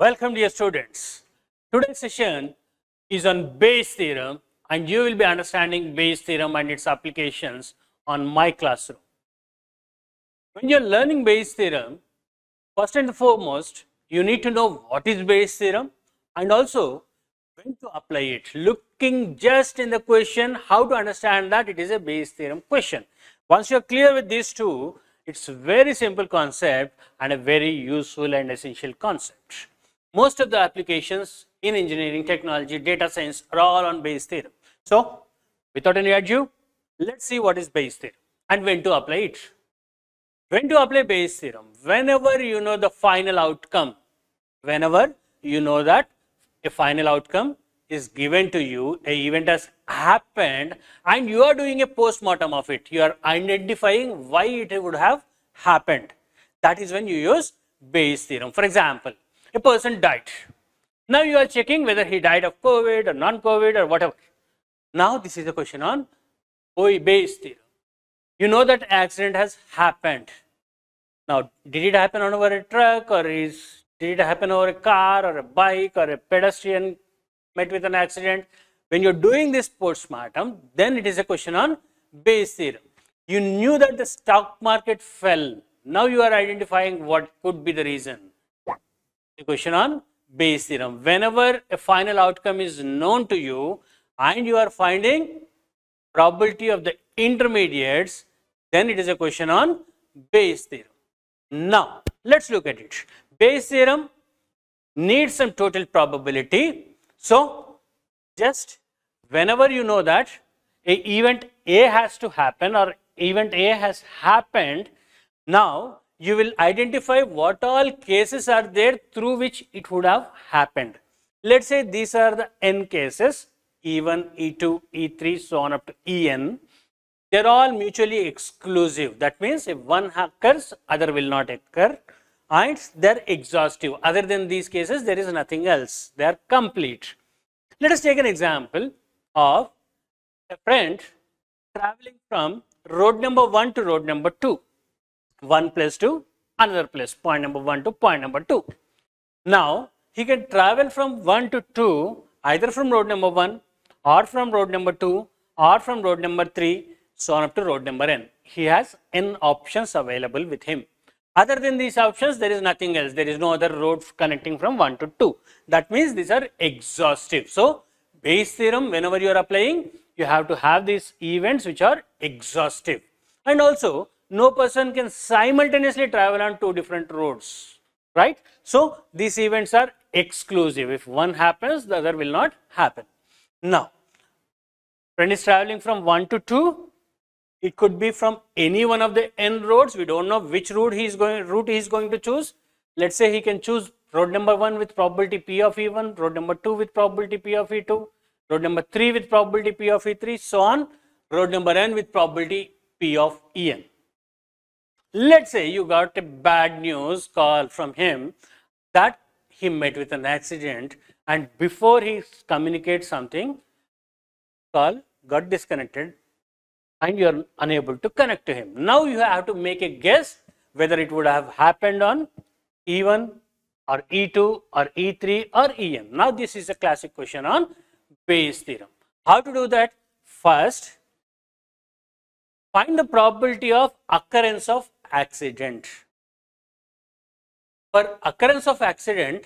Welcome dear students. Today's session is on Bayes theorem and you will be understanding Bayes theorem and its applications on my classroom. When you are learning Bayes theorem, first and foremost, you need to know what is Bayes theorem and also when to apply it. Looking just in the question, how to understand that it is a Bayes theorem question. Once you are clear with these two, it's a very simple concept and a very useful and essential concept. Most of the applications in engineering, technology, data science are all on Bayes theorem. So, without any ado, let's see what is Bayes theorem and when to apply it. When to apply Bayes theorem? Whenever you know the final outcome, whenever you know that a final outcome is given to you, a event has happened and you are doing a post-mortem of it. You are identifying why it would have happened. That is when you use Bayes theorem. For example, a person died. Now you are checking whether he died of COVID or non-COVID or whatever. Now this is a question on Bayes theorem. You know that accident has happened. Now, did it happen on over a truck or is did it happen over a car or a bike or a pedestrian met with an accident? When you're doing this postmortem, then it is a question on Bayes theorem. You knew that the stock market fell. Now you are identifying what could be the reason. The question on Bayes theorem. Whenever a final outcome is known to you and you are finding probability of the intermediates, then it is a question on Bayes theorem. Now, let's look at it. Bayes theorem needs some total probability. So, just whenever you know that a event A has to happen or event A has happened, now you will identify what all cases are there through which it would have happened. Let's say these are the n cases, E1, E2, E3, so on up to En. They're all mutually exclusive. That means if one occurs, other will not occur and they're exhaustive. Other than these cases, there is nothing else. They are complete. Let us take an example of a friend traveling from road number 1 to road number 2. One place to another place, point number 1 to point number 2. Now, he can travel from 1 to 2 either from road number 1 or from road number 2 or from road number 3 so on up to road number n. He has n options available with him. Other than these options, there is nothing else. There is no other roads connecting from 1 to 2. That means these are exhaustive. So, Bayes theorem, whenever you are applying, you have to have these events which are exhaustive. And also, no person can simultaneously travel on two different roads, right? So, these events are exclusive. If one happens, the other will not happen. Now, friend is traveling from 1 to 2, it could be from any one of the n roads. We don't know which route he is going route he is going to choose. Let's say he can choose road number 1 with probability P of E1, road number 2 with probability P of E2, road number 3 with probability P of E3, so on, road number n with probability P of En. Let's say you got a bad news call from him that he met with an accident and before he communicates something, call got disconnected and you are unable to connect to him. Now you have to make a guess whether it would have happened on E1 or E2 or E3 or En. Now this is a classic question on Bayes theorem. How to do that? First, find the probability of occurrence of accident. For occurrence of accident,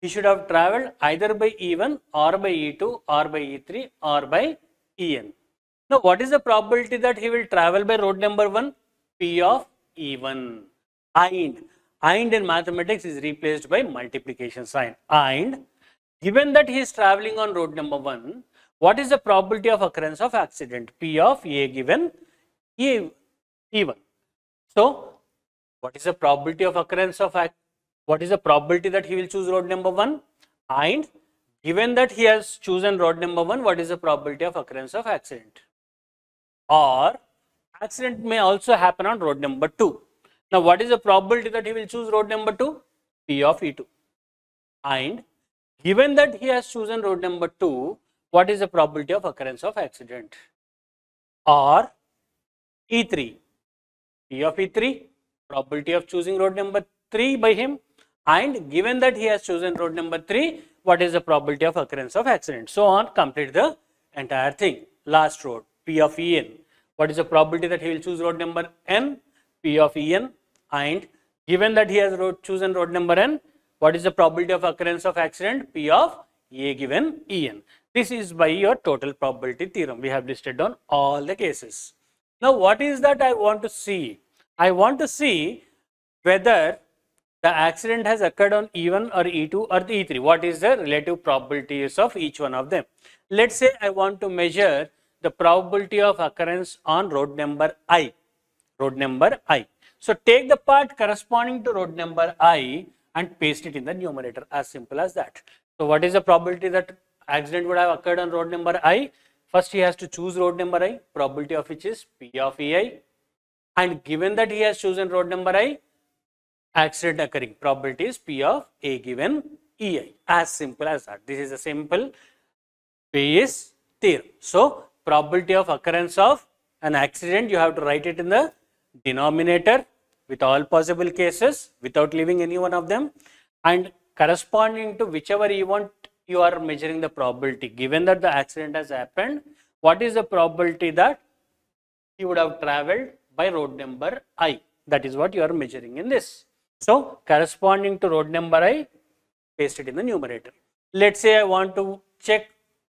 he should have traveled either by E1 or by E2 or by E3 or by En. Now, what is the probability that he will travel by road number 1? P of E1. And. And in mathematics is replaced by multiplication sign. And given that he is traveling on road number 1, what is the probability of occurrence of accident? P of A given E, E1. So, what is the probability of occurrence of act? What is the probability that he will choose road number 1? And given that he has chosen road number 1, what is the probability of occurrence of accident? or accident may also happen on road number 2. Now, what is the probability that he will choose road number 2? P of E2. And given that he has chosen road number 2, what is the probability of occurrence of accident? Or E3. P of E3, probability of choosing road number 3 by him and given that he has chosen road number 3, what is the probability of occurrence of accident? So on, complete the entire thing. Last road, P of En. What is the probability that he will choose road number n? P of En and given that he has road, chosen road number n, what is the probability of occurrence of accident? P of A given En. This is by your total probability theorem. We have listed down all the cases. Now, what is that I want to see? I want to see whether the accident has occurred on E1 or E2 or the E3. What is the relative probabilities of each one of them? Let's say I want to measure the probability of occurrence on road number I. Road number I. So take the part corresponding to road number I and paste it in the numerator as simple as that. So what is the probability that accident would have occurred on road number I? First he has to choose road number I, probability of which is P of EI and given that he has chosen road number I, accident occurring probability is P of A given EI as simple as that. This is a simple Bayes theorem. So probability of occurrence of an accident you have to write it in the denominator with all possible cases without leaving any one of them and corresponding to whichever event you are measuring the probability given that the accident has happened what is the probability that he would have traveled by road number i that is what you are measuring in this so corresponding to road number I, paste it in the numerator. Let's say I want to check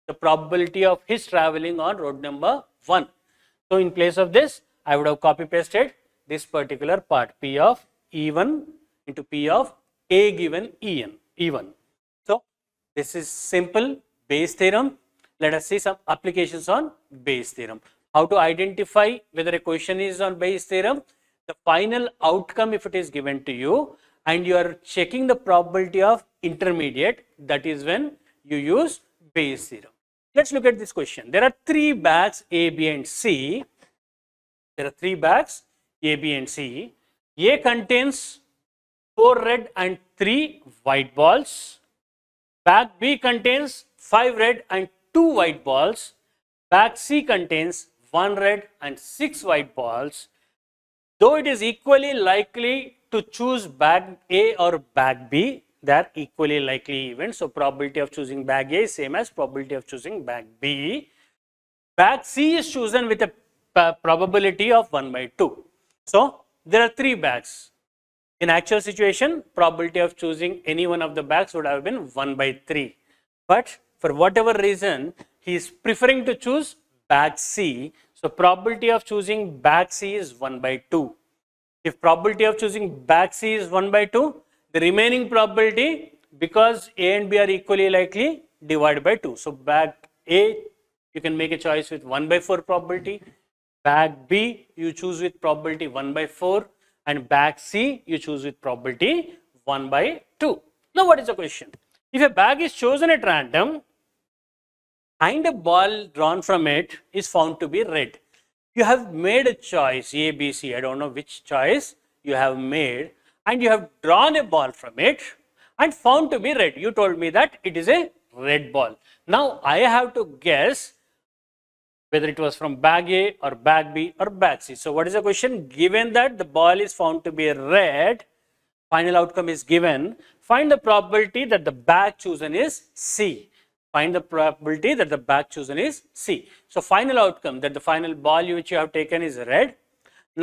the probability of his traveling on road number 1. So in place of this, I would have copy pasted this particular part P of E1 into P of A given En, E1. This is simple Bayes theorem. Let us see some applications on Bayes theorem. How to identify whether a question is on Bayes theorem the final outcome if it is given to you and you are checking the probability of intermediate that is when you use Bayes theorem. Let's look at this question. There are three bags A, B and C. There are three bags A, B and C. A contains 4 red and 3 white balls. Bag B contains 5 red and 2 white balls. Bag C contains 1 red and 6 white balls Though it is equally likely to choose bag A or bag B, they are equally likely events. So, probability of choosing bag A is same as probability of choosing bag B. Bag C is chosen with a probability of 1 by 2. So, there are three bags. In actual situation, probability of choosing any one of the bags would have been 1 by 3. But for whatever reason, he is preferring to choose bag C. So probability of choosing bag C is 1 by 2. If probability of choosing bag C is 1 by 2, the remaining probability because A and B are equally likely divided by 2. So bag A you can make a choice with 1 by 4 probability. Bag B you choose with probability 1 by 4 and bag C you choose with probability 1 by 2. Now what is the question? If a bag is chosen at random and a ball drawn from it is found to be red. You have made a choice A, B, C, I don't know which choice you have made and you have drawn a ball from it and found to be red. You told me that it is a red ball. Now I have to guess whether it was from bag A or bag B or bag C. So what is the question? Given that the ball is found to be red, final outcome is given, find the probability that the bag chosen is C find the probability that the bag chosen is C. So final outcome that the final ball which you have taken is red.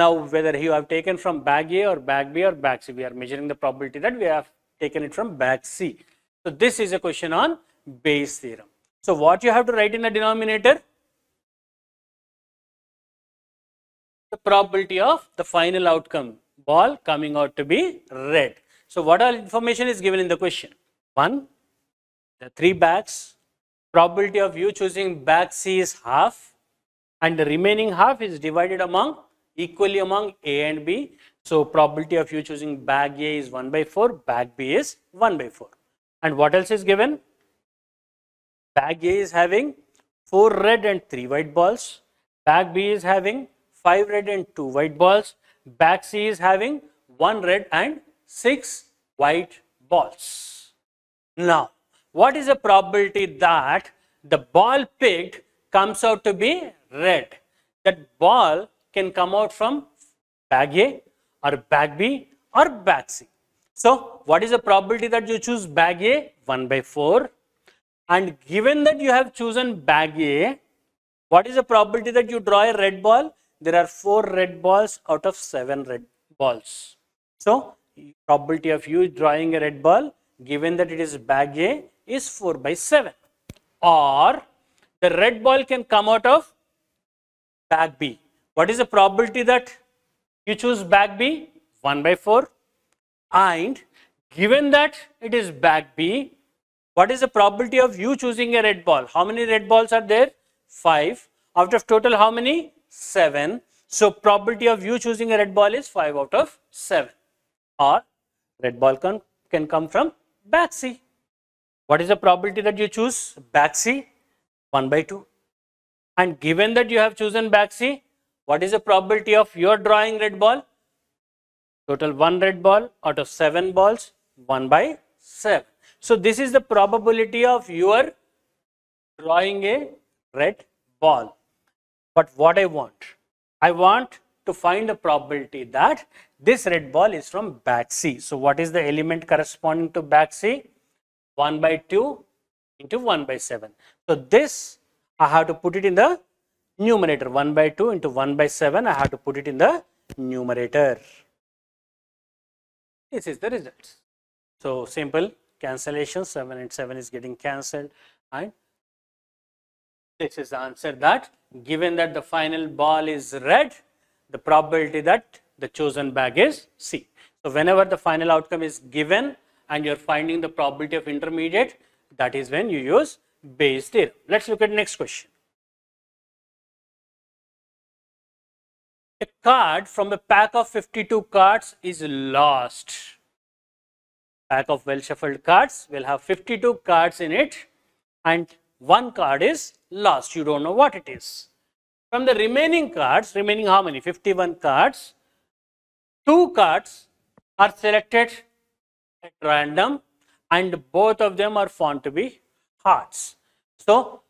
Now whether you have taken from bag A or bag B or bag C, we are measuring the probability that we have taken it from bag C. So this is a question on Bayes theorem. So what you have to write in the denominator? The probability of the final outcome ball coming out to be red. So what all information is given in the question? One, the three bags probability of you choosing bag C is half and the remaining half is divided among equally among A and B. So, probability of you choosing bag A is 1 by 4, bag B is 1 by 4. And what else is given? Bag A is having 4 red and 3 white balls. Bag B is having 5 red and 2 white balls. Bag C is having 1 red and 6 white balls. Now, what is the probability that the ball picked comes out to be red? That ball can come out from bag A or bag B or bag C. So what is the probability that you choose bag A? 1 by 4. And given that you have chosen bag A, what is the probability that you draw a red ball? There are 4 red balls out of 7 red balls. So probability of you drawing a red ball given that it is bag A is 4 by 7 or the red ball can come out of bag B. What is the probability that you choose bag B? 1 by 4 and given that it is bag B, what is the probability of you choosing a red ball? How many red balls are there? 5. Out of total how many? 7. So probability of you choosing a red ball is 5 out of 7 or red ball can, can come from back C. What is the probability that you choose back C? 1 by 2. And given that you have chosen back C, what is the probability of your drawing red ball? Total 1 red ball out of 7 balls, 1 by 7. So this is the probability of your drawing a red ball. But what I want? I want to find the probability that this red ball is from bag C. So what is the element corresponding to bag C? 1 by 2 into 1 by 7. So this I have to put it in the numerator 1 by 2 into 1 by 7 I have to put it in the numerator. This is the results. So simple cancellation 7 and 7 is getting cancelled and this is the answer that given that the final ball is red the probability that the chosen bag is C. So whenever the final outcome is given and you're finding the probability of intermediate that is when you use Bayes theorem. Let's look at next question. A card from a pack of 52 cards is lost. Pack of well shuffled cards will have 52 cards in it and one card is lost. You don't know what it is. From the remaining cards, remaining how many? 51 cards, two cards are selected at random and both of them are found to be hearts. So,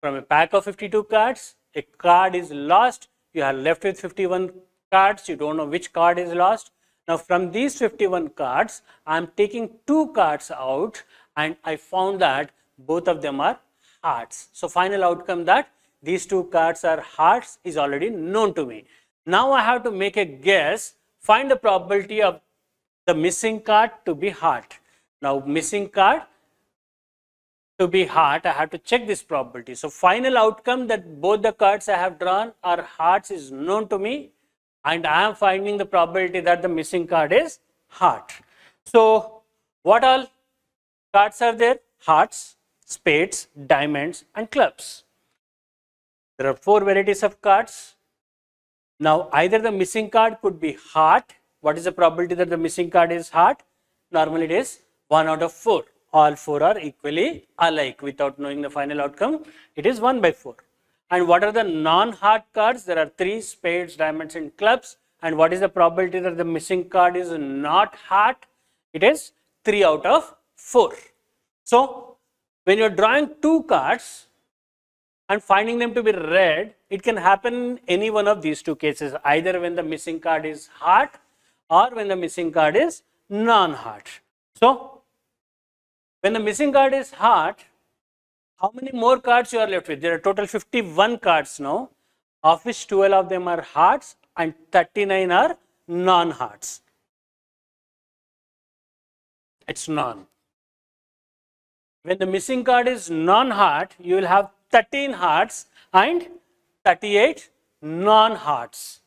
from a pack of 52 cards, a card is lost, you are left with 51 cards, you don't know which card is lost. Now, from these 51 cards, I am taking two cards out and I found that both of them are hearts. So, final outcome that these two cards are hearts is already known to me. Now, I have to make a guess, find the probability of the missing card to be heart. Now, missing card to be heart, I have to check this probability. So, final outcome that both the cards I have drawn are hearts is known to me and I am finding the probability that the missing card is heart. So, what all cards are there? Hearts, spades, diamonds and clubs. There are four varieties of cards. Now, either the missing card could be heart. What is the probability that the missing card is heart? Normally it is 1 out of 4. All 4 are equally alike without knowing the final outcome. It is 1 by 4. And what are the non-heart cards? There are 3 spades, diamonds and clubs. And what is the probability that the missing card is not heart? It is 3 out of 4. So, when you are drawing two cards and finding them to be red, it can happen in any one of these two cases, either when the missing card is heart or when the missing card is non-heart. So, when the missing card is heart, how many more cards you are left with? There are total 51 cards now, of which 12 of them are hearts and 39 are non-hearts. It's non. When the missing card is non-heart, you will have 13 hearts and 38 non-hearts.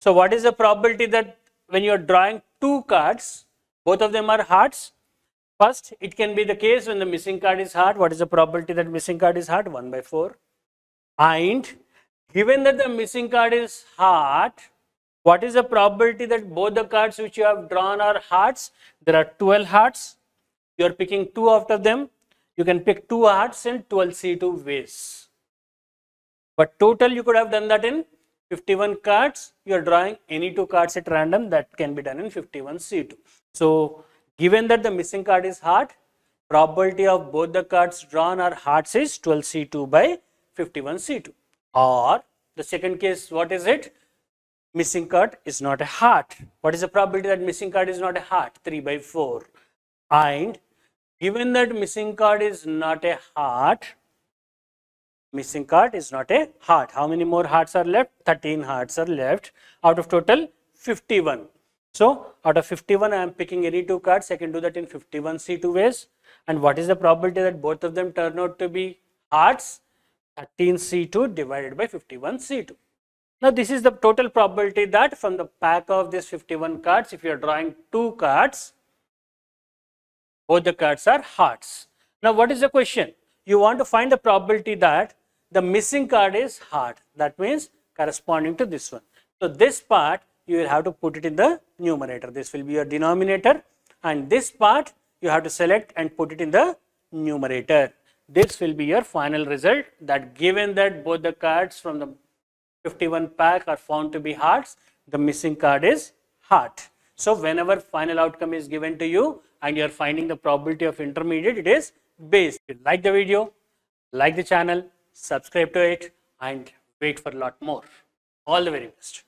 So what is the probability that when you are drawing two cards, both of them are hearts? First, it can be the case when the missing card is heart. What is the probability that missing card is heart? 1 by 4. And given that the missing card is heart, what is the probability that both the cards which you have drawn are hearts? There are 12 hearts you are picking two of them. You can pick two hearts in 12C2 ways. But total you could have done that in 51 cards. You are drawing any two cards at random that can be done in 51C2. So given that the missing card is heart, probability of both the cards drawn are hearts is 12C2 by 51C2. Or the second case, what is it? missing card is not a heart. What is the probability that missing card is not a heart? 3 by 4. And given that missing card is not a heart, missing card is not a heart. How many more hearts are left? 13 hearts are left out of total 51. So, out of 51 I am picking any two cards, I can do that in 51 C2 ways. And what is the probability that both of them turn out to be hearts? 13 C2 divided by 51 C2. Now, this is the total probability that from the pack of these 51 cards, if you are drawing two cards, both the cards are hearts. Now, what is the question? You want to find the probability that the missing card is heart. That means corresponding to this one. So, this part you will have to put it in the numerator. This will be your denominator and this part you have to select and put it in the numerator. This will be your final result that given that both the cards from the 51 pack are found to be hearts, the missing card is heart. So, whenever final outcome is given to you and you are finding the probability of intermediate, it is Bayes. If you like the video, like the channel, subscribe to it and wait for a lot more. All the very best.